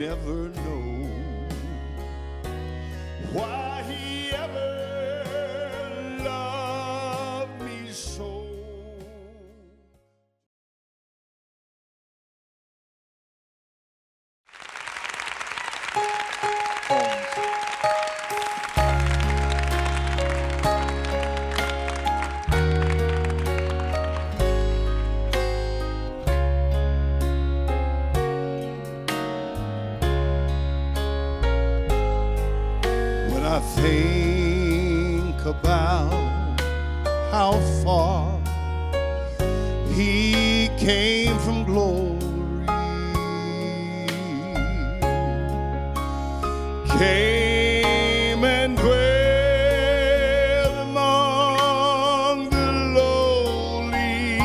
never know why I think about how far he came from glory, came and dwelt among the lowly,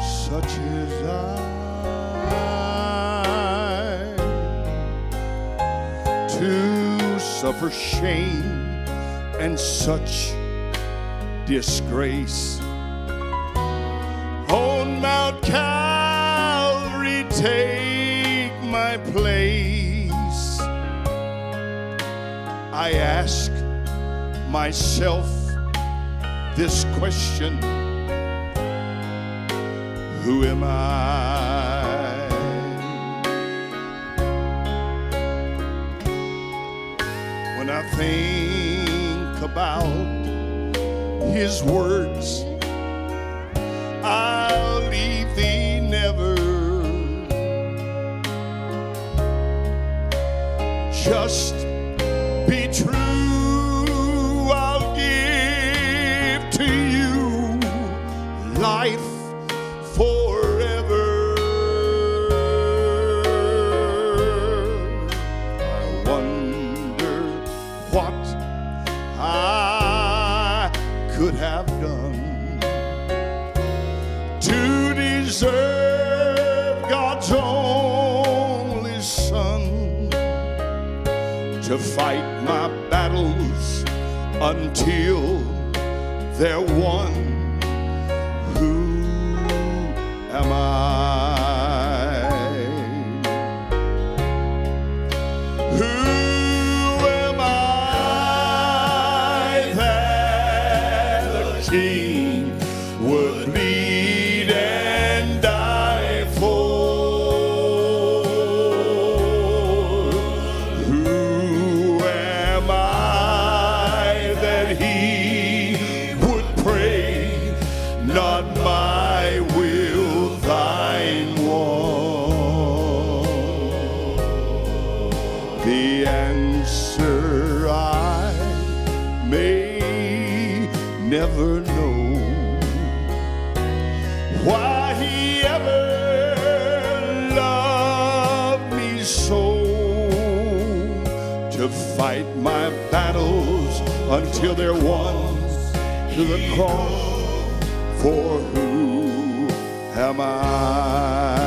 such as I. To suffer shame and such disgrace. On Mount Calvary, take my place. I ask myself this question Who am I? When I think about his words, I'll leave thee never. Just be true, I'll give to you life forever. What I could have done to deserve God's only Son to fight my battles until they're won. Who never know. Why he ever loved me so to fight my battles until they're won to the cross. For who am I?